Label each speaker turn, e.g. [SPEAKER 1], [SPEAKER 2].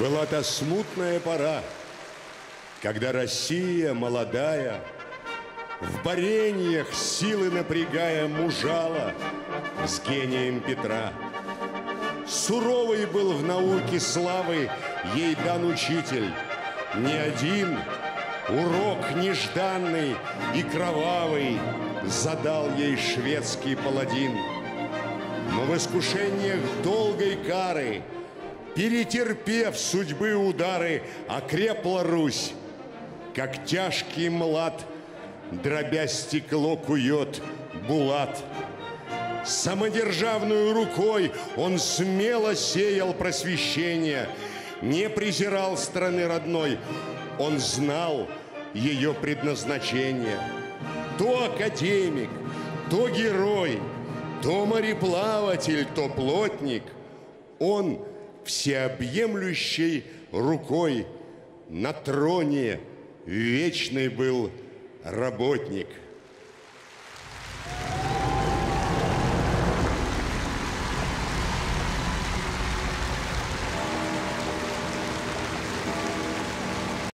[SPEAKER 1] Была та смутная пора, когда Россия молодая, В борениях силы напрягая мужала с гением Петра. Суровый был в науке славы ей дан учитель, не один урок нежданный и кровавый задал ей шведский паладин. Но в искушениях долгой кары – Перетерпев судьбы удары, окрепла Русь, Как тяжкий млад, дробя стекло, кует Булат. Самодержавную рукой он смело сеял просвещение, Не презирал страны родной, он знал ее предназначение. То академик, то герой, то мореплаватель, то плотник, он – всеобъемлющей рукой. На троне вечный был работник –